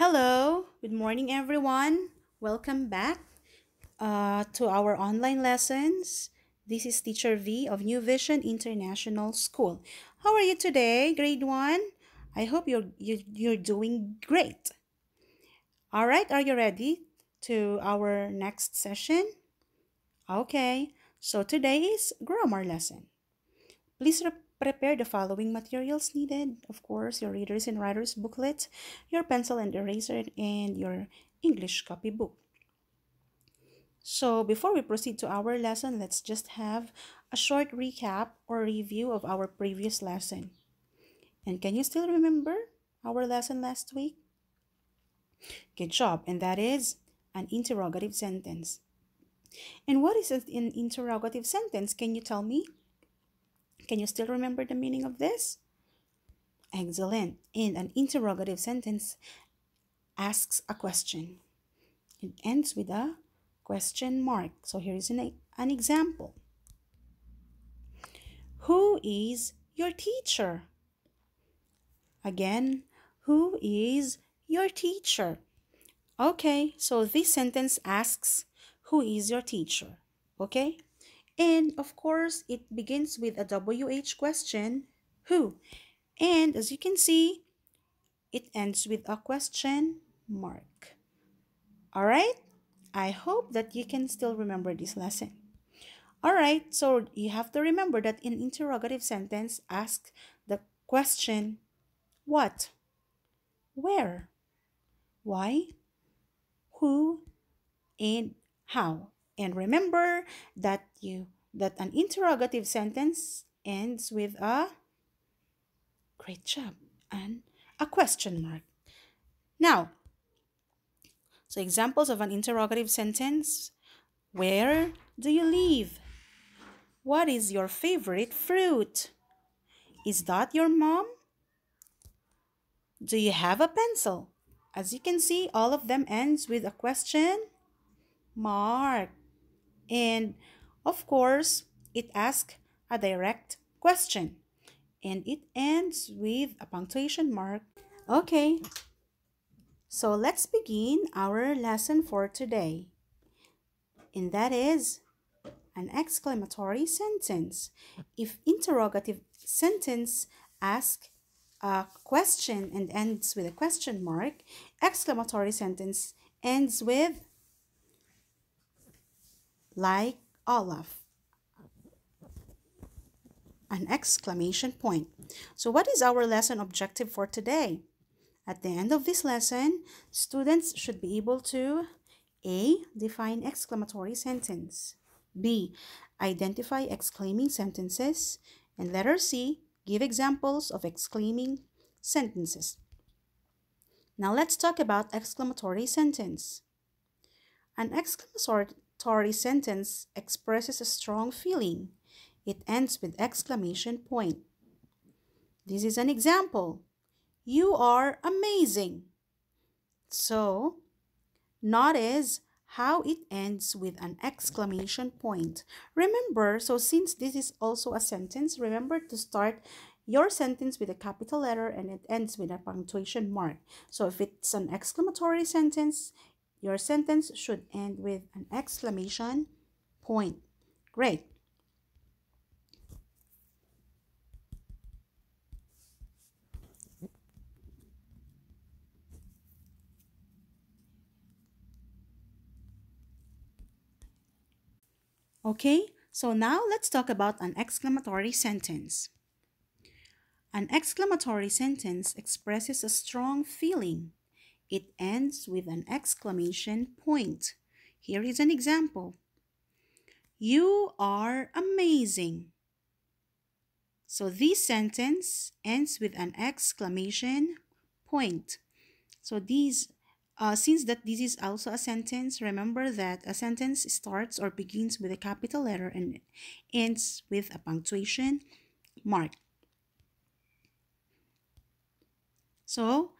Hello, good morning, everyone. Welcome back uh, to our online lessons. This is Teacher V of New Vision International School. How are you today, grade 1? I hope you're, you, you're doing great. All right, are you ready to our next session? Okay, so today is grammar lesson. Please prepare the following materials needed. Of course, your readers and writers booklet, your pencil and eraser, and your English copybook. So before we proceed to our lesson, let's just have a short recap or review of our previous lesson. And can you still remember our lesson last week? Good job. And that is an interrogative sentence. And what is an interrogative sentence? Can you tell me? Can you still remember the meaning of this? Excellent. And an interrogative sentence asks a question. It ends with a question mark. So here is an, an example. Who is your teacher? Again, who is your teacher? Okay, so this sentence asks, who is your teacher? Okay, and of course, it begins with a WH question, who? And as you can see, it ends with a question mark. All right? I hope that you can still remember this lesson. All right, so you have to remember that in interrogative sentence, ask the question, what, where, why, who, and how. And remember that you that an interrogative sentence ends with a great job and a question mark. Now, so examples of an interrogative sentence. Where do you live? What is your favorite fruit? Is that your mom? Do you have a pencil? As you can see, all of them ends with a question mark. And of course, it asks a direct question. And it ends with a punctuation mark. Okay, so let's begin our lesson for today. And that is an exclamatory sentence. If interrogative sentence asks a question and ends with a question mark, exclamatory sentence ends with like Olaf. An exclamation point. So what is our lesson objective for today? At the end of this lesson, students should be able to A. Define exclamatory sentence. B. Identify exclaiming sentences. And letter C. Give examples of exclaiming sentences. Now let's talk about exclamatory sentence. An exclamatory Tory sentence expresses a strong feeling. It ends with exclamation point. This is an example. You are amazing. So, notice how it ends with an exclamation point. Remember, so since this is also a sentence, remember to start your sentence with a capital letter and it ends with a punctuation mark. So if it's an exclamatory sentence, your sentence should end with an exclamation point. Great. Okay, so now let's talk about an exclamatory sentence. An exclamatory sentence expresses a strong feeling it ends with an exclamation point. Here is an example. You are amazing. So this sentence ends with an exclamation point. So these, uh, since that this is also a sentence, remember that a sentence starts or begins with a capital letter and ends with a punctuation mark. So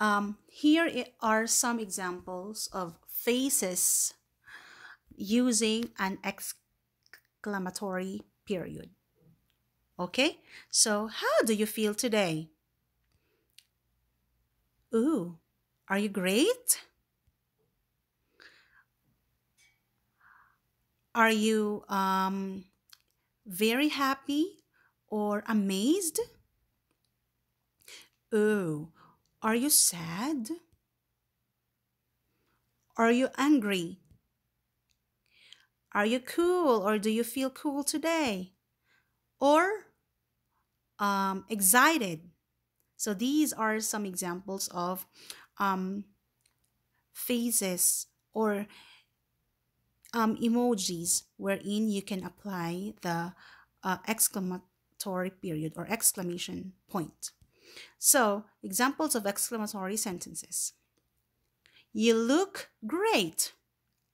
um, here are some examples of phrases using an exclamatory period. Okay, so how do you feel today? Ooh, Are you great? Are you um, very happy or amazed? Oh, are you sad? Are you angry? Are you cool or do you feel cool today? Or um, excited? So these are some examples of um, phases or um, emojis wherein you can apply the uh, exclamatory period or exclamation point. So, examples of exclamatory sentences. You look great.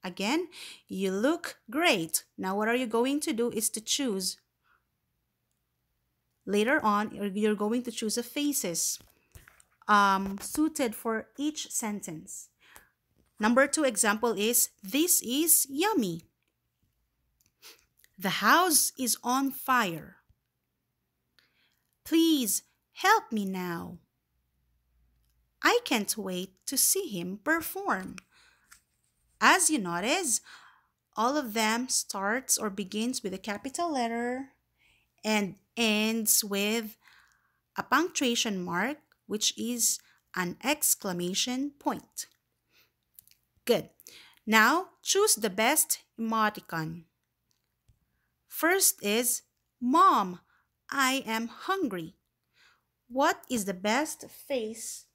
Again, you look great. Now, what are you going to do is to choose. Later on, you're going to choose a phases um, suited for each sentence. Number two example is This is yummy. The house is on fire. Please help me now. I can't wait to see him perform. As you notice, all of them starts or begins with a capital letter and ends with a punctuation mark, which is an exclamation point. Good. Now, choose the best emoticon. First is, Mom, I am hungry. What is the best face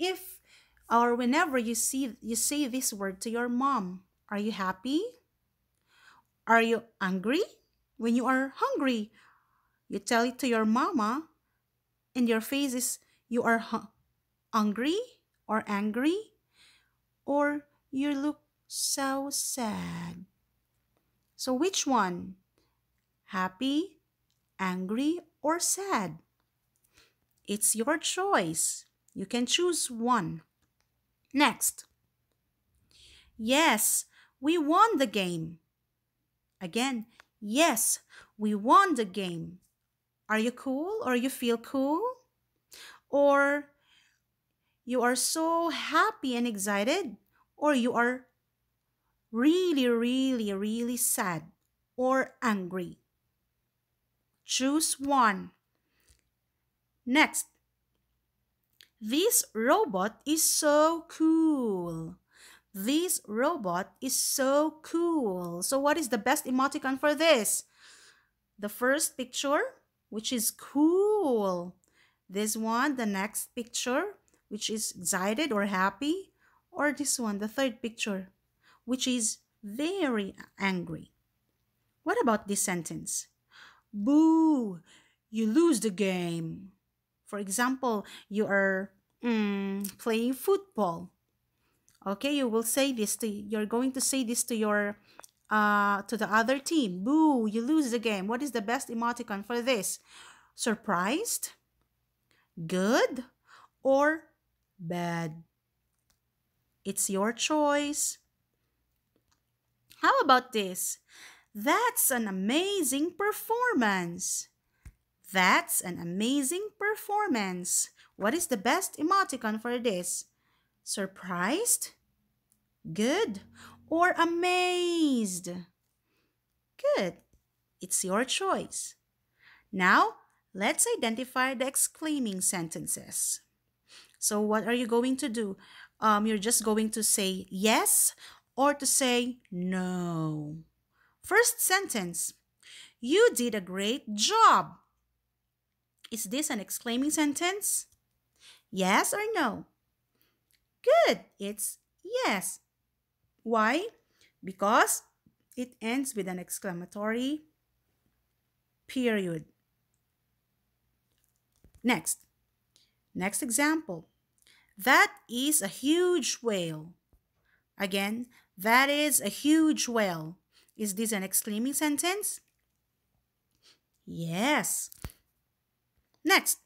if or whenever you see you say this word to your mom? Are you happy? Are you angry? When you are hungry, you tell it to your mama and your face is you are hu- hungry or angry or you look so sad. So, which one? Happy, angry, or sad? It's your choice. You can choose one. Next. Yes, we won the game. Again, yes, we won the game. Are you cool or you feel cool? Or you are so happy and excited? or you are really, really, really sad or angry. Choose one. Next, this robot is so cool. This robot is so cool. So, what is the best emoticon for this? The first picture, which is cool. This one, the next picture, which is excited or happy or this one, the third picture, which is very angry. What about this sentence? Boo! You lose the game. For example, you are mm, playing football. Okay, you will say this to you're going to say this to your uh to the other team. Boo, you lose the game. What is the best emoticon for this? Surprised? Good? Or bad? It's your choice. How about this? That's an amazing performance. That's an amazing performance. What is the best emoticon for this? Surprised? Good. Or amazed? Good. It's your choice. Now, let's identify the exclaiming sentences. So, what are you going to do? um, you're just going to say yes or to say no. First sentence You did a great job. Is this an exclaiming sentence? Yes or no? Good, it's yes. Why? Because it ends with an exclamatory period. Next. Next example. That is a huge whale. Again, that is a huge whale. Is this an exclaiming sentence? Yes. Next.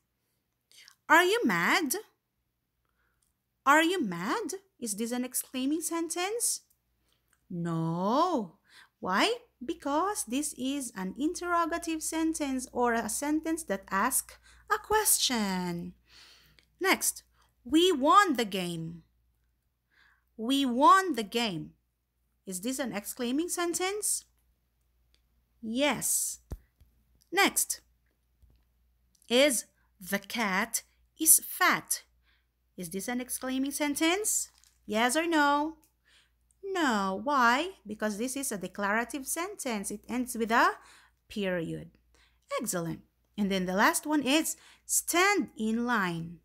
Are you mad? Are you mad? Is this an exclaiming sentence? No. Why? Because this is an interrogative sentence or a sentence that asks a question. Next, we won the game. We won the game. Is this an exclaiming sentence? Yes. Next. Is the cat is fat. Is this an exclaiming sentence? Yes or no? No. Why? Because this is a declarative sentence. It ends with a period. Excellent. And then the last one is stand in line.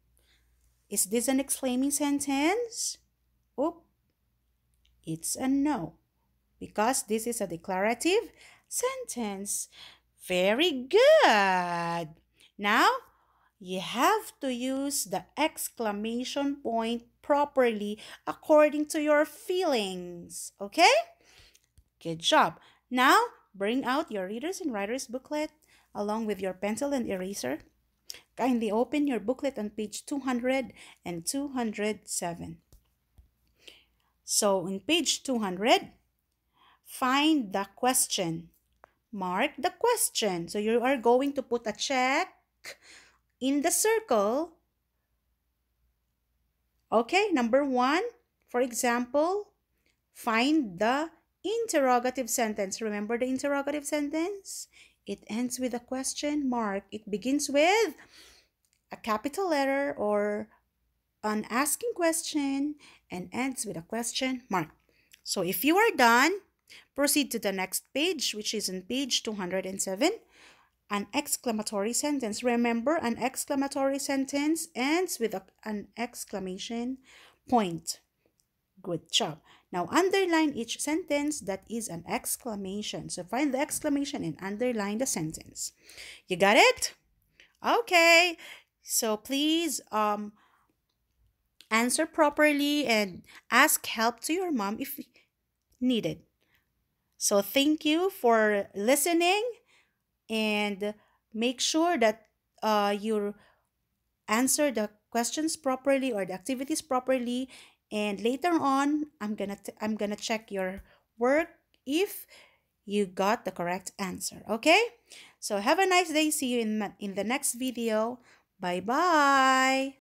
Is this an exclaiming sentence? Oh, it's a no. Because this is a declarative sentence. Very good. Now, you have to use the exclamation point properly according to your feelings. Okay? Good job. Now, bring out your readers and writers booklet along with your pencil and eraser. Kindly open your booklet on page 200 and 207. So, in page 200, find the question. Mark the question. So, you are going to put a check in the circle. Okay, number one, for example, find the interrogative sentence. Remember the interrogative sentence? It ends with a question mark. It begins with a capital letter or an asking question and ends with a question mark. So if you are done, proceed to the next page, which is on page 207 an exclamatory sentence. Remember, an exclamatory sentence ends with a, an exclamation point. Good job. Now, underline each sentence that is an exclamation. So, find the exclamation and underline the sentence. You got it? Okay. So, please um, answer properly and ask help to your mom if needed. So, thank you for listening and make sure that uh, you answer the questions properly or the activities properly. And later on i'm gonna i'm gonna check your work if you got the correct answer okay? So have a nice day. See you in, in the next video. Bye bye